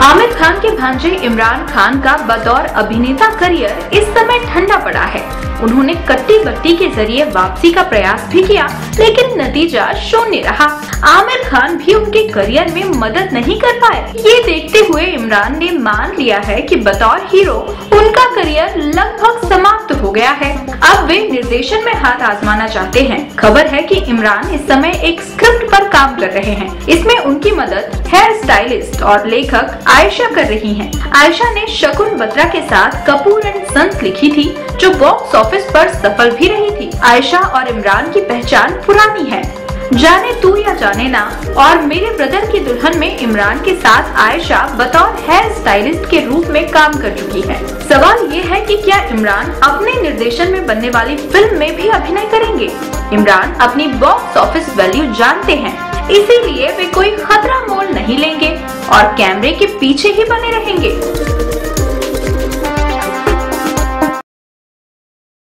खान के भांजे इमरान खान का बतौर अभिनेता करियर इस समय ठंडा पड़ा है। उन्होंने कट्टी बट्टी के ज़रिए वापसी का प्रयास भी किया, लेकिन नतीजा शून्य रहा। आमिर खान भी उनके करियर में मदद नहीं कर पाए। ये देखते हुए इमरान ने मान लिया है कि बतौर हीरो हो गया है। अब वे निर्देशन में हाथ आजमाना चाहते हैं। खबर है कि इमरान इस समय एक स्क्रिप्ट पर काम कर रहे हैं। इसमें उनकी मदद हेयर स्टाइलिस्ट और लेखक आयशा कर रही हैं। आयशा ने शकुन बत्रा के साथ कपूर एंड सन्स लिखी थी, जो बॉक्स ऑफ़िस पर सफल भी रही थी। आयशा और इमरान की पहचान पुरानी है। जाने तू या जाने ना, और मेरे ब्रदर की दुल्हन में इमरान के साथ आयशा बतौर हेयर स्टाइलिस्ट के रूप में काम कर चुकी है। सवाल ये है कि इमरान अपने निर्देशन में बनने वाली फ़िल्म में भी अभिनय करेंगे। इमरान अपनी बॉक्स ऑफ़िस वैल्यू जानते हैं, इसीलिए वे कोई खतरा मोल नहीं लेंगे और कैमरे के पीछे ही बने रहेंगे।